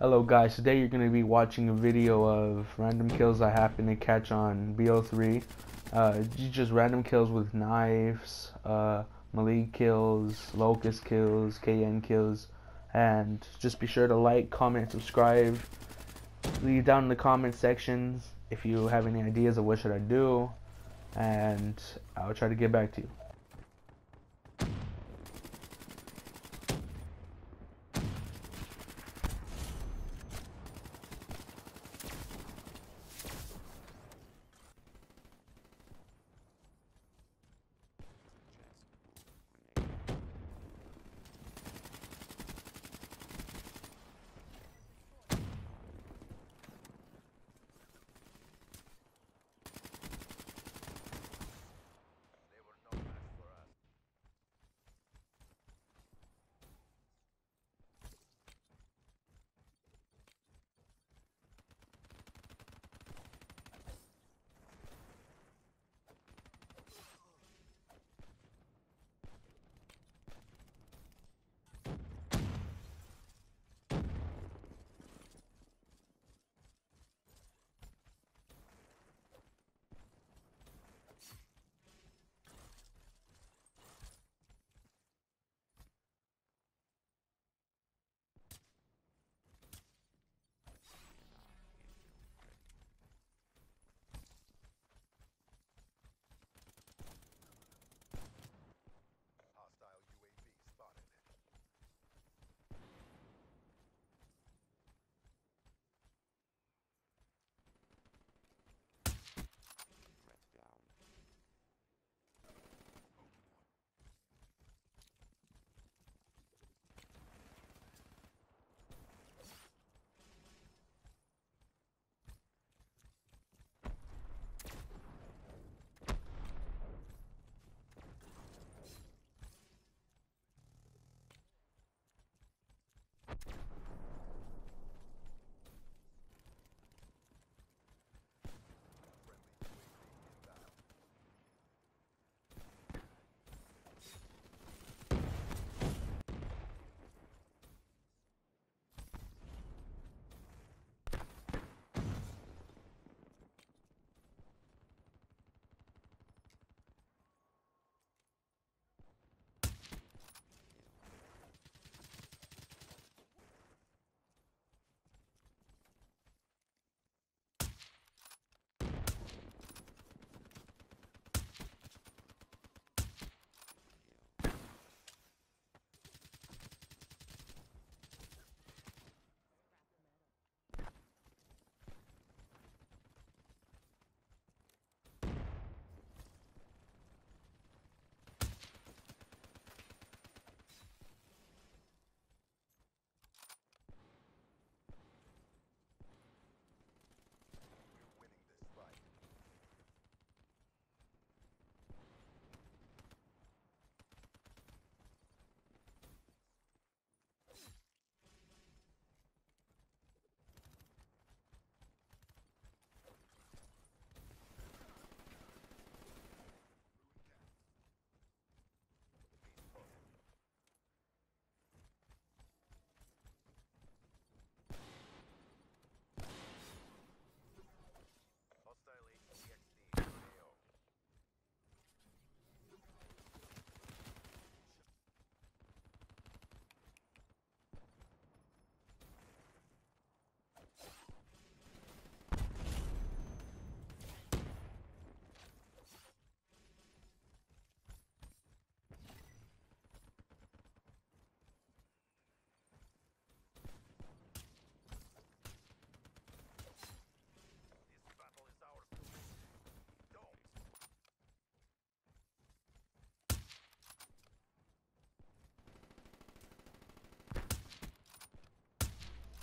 Hello guys, today you're going to be watching a video of random kills I happen to catch on BO3. Uh, just random kills with knives, uh, melee kills, locust kills, KN kills, and just be sure to like, comment, subscribe. Leave down in the comment sections if you have any ideas of what should I do, and I'll try to get back to you.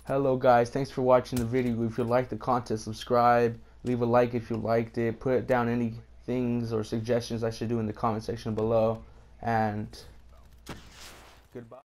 Hello guys, thanks for watching the video. If you liked the content, subscribe, leave a like if you liked it, put down any things or suggestions I should do in the comment section below, and goodbye.